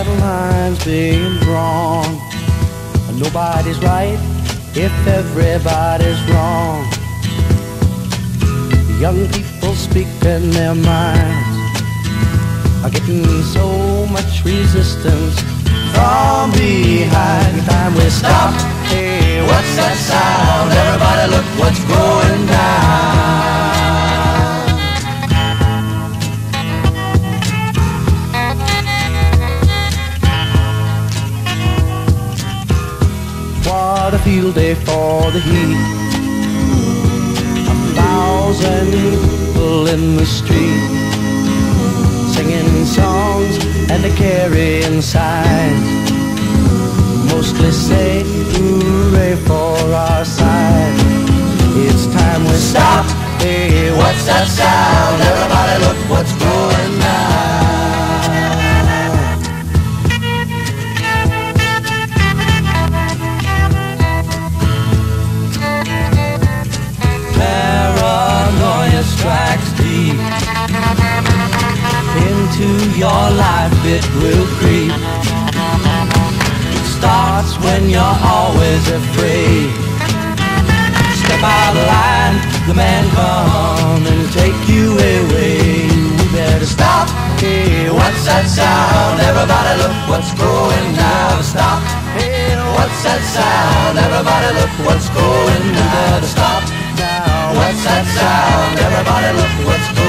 Battle lines being drawn. Nobody's right if everybody's wrong. Young people speaking their minds are getting so much resistance from behind. Time we stop. Hey, what's that sound? A field day for the heat. A thousand people in the street Singing songs and a carrying signs Mostly say hooray for our side. It's time we stop, hey what's that sound? Everybody into your life it will creep. It starts when you're always afraid. Step out of line, the man come and take you away. We better stop, hey, what's that sound? Everybody look what's going down Stop, hey, what's that sound? Everybody look what's going down Stop. What's that sound? Everybody look what's